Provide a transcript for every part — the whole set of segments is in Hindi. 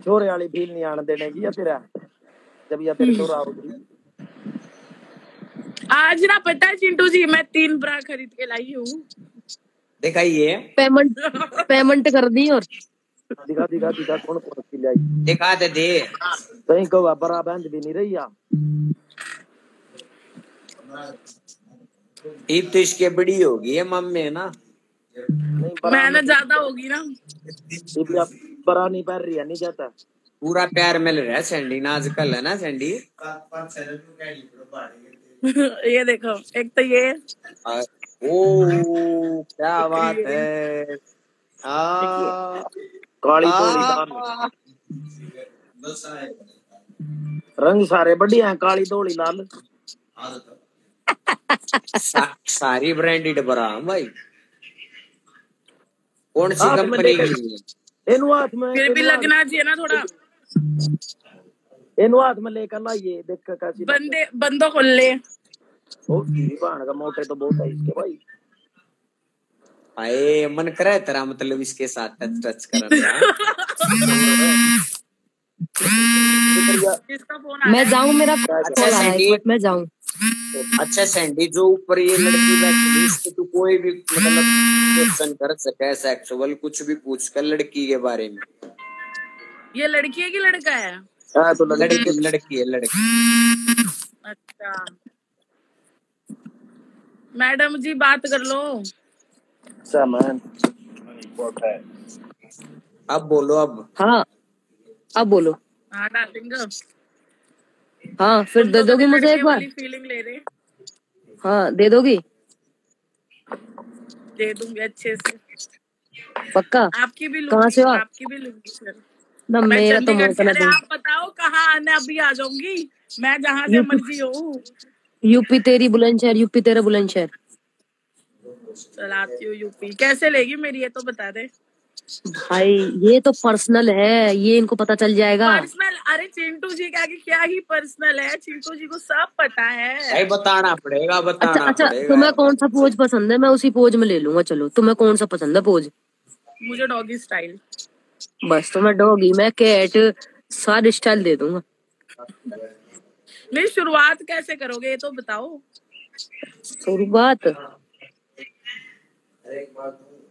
छोरे वाली फील नहीं आने देने की या तेरा जब या तेरे छोरा होगी आज ना पता है चिंटू जी मैं तीन ब्रा खरीद के लाई हूँ दिखाइए पेमेंट पेमेंट कर दी और दिखा दिखा दिखा कौन कौन सी लाई दिखा दे दे कहीं को बरा बंद भी नहीं रही तो इसके बड़ी होगी है मम्मी ना नहीं बरा मेहनत ज़्यादा होगी ना। भी नहीं है नहीं जाता। पूरा प्यार मिल रहा है सैंडी ना आजकल है ना सैंडी? ये देखो एक तो ये। ओ क्या बात है। आ, काली रंग सारे बढ़िया हैं काली धोली लाल। सा, सारी ब्रांडेड बरा भाई। कौन सी हाँ, कंपनी मैंने- की में फिर भी लगना चाहिए ना थोड़ा। इन हाथ में लेकर लाइए देख कर कैसी बंदे बंदों को ले। ओ का मोटे तो बहुत है इसके भाई। आए मन करे तेरा मतलब इसके साथ टच टच करना आ मैं जाऊँ मेरा अच्छा, है सैंडी। मैं जाऊँ। अच्छा सैंडी जो ऊपर ये लड़की बैठी है इसको तू कोई भी मतलब क्वेश्चन कर सके सेक्सुअल कुछ भी पूछ कर लड़की के बारे में? ये लड़की है कि लड़का है? हाँ तो लड़की लड़की लड़की है लड़की। अच्छा। मैडम जी बात कर लो। सामान। अब बोलो अब। हाँ अब बोलो। हाँ डार्लिंग हाँ फिर दे दोगी मुझे एक बार? फीलिंग ले रहे। हाँ दे दोगी? दे दूँगी अच्छे से। पक्का? आपकी भी कहाँ से हो? आपकी भी लूँगी सर ना मैं मेरा तो ना अरे आप बताओ कहाँ आने अभी आ जाऊँगी। मैं जहाँ से। मर्ज़ी हूँ। यूपी तेरी बुलंदशहर यूपी तेरा बुलंदशहर। चलाती हूँ यूपी। कैसे लेगी मेरी ये तो बता दे। भाई ये तो पर्सनल है ये इनको पता चल जाएगा। पर्सनल अरे चिंटू जी का कि क्या ही पर्सनल है? चिंटू जी को सब पता है। भाई बताना पड़ेगा अच्छा बताना अच्छा पड़ेगा। तुम्हें कौन सा पोज पसंद है? मैं उसी पोज में ले लूँगा चलो। तुम्हें कौन सा पसंद है पोज मुझे डॉगी स्टाइल बस तो मैं डॉगी मैं कैट सारे स्टाइल दे दूँगा। नहीं शुरुआत कैसे करोगे? ये तो बताओ। शुरुआत?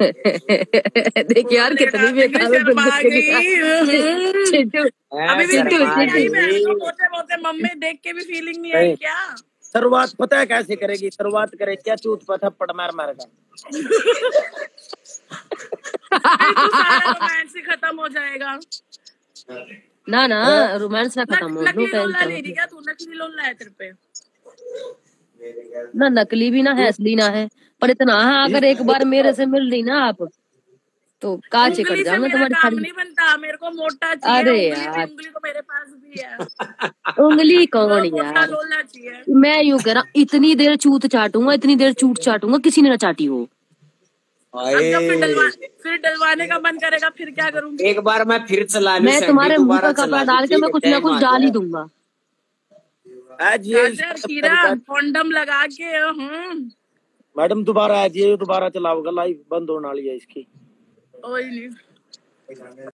देख यार कितनी बेकार शर्मा बंदूक गई निकाल- चिंटू अभी भी चिंटू, शर्मा चिंटू। गई बहन को मोटे मोटे मम्मी देख के भी फीलिंग नहीं आई क्या? शुरुआत पता है कैसे करेगी? शुरुआत करे क्या चूत पर थप्पड़ मार मार का फिर तो सारा रोमांस ही खत्म हो जाएगा। ना ना रोमांस ना खत्म हो नकली नो लोला ले रही टेंशन क्या? तू नकली लोला है तेरे पे। ना नकली भी ना है असली ना है पर इतना हाँ अगर एक बार मेरे से मिल रही ना आप तो काचे उंगली से जाऊँगा तुम्हारी काम नहीं बनता मेरे को मोटा चाहिए अरे यार। उंगली तो मेरे पास भी है। उंगली कौन यार? मैं यूँ कह रहा इतनी देर चूत चाटूँगा इतनी देर चूट चाटूँगा किसी ने ना चाटी हो। फिर डलवा फिर डलवाने का मन करेगा फिर क्या करूँगी? एक बार मैं फिर चला मैं तुम्हारे मुँह का कपड़ा डाल के मैं कुछ ना कुछ डाल ही दूँगा। आज ये कॉन्डम लगा के हम्म। मैडम दोबारा आज ये दोबारा चलाओगे लाइव बंद होने वाली है इसकी। कोई नहीं।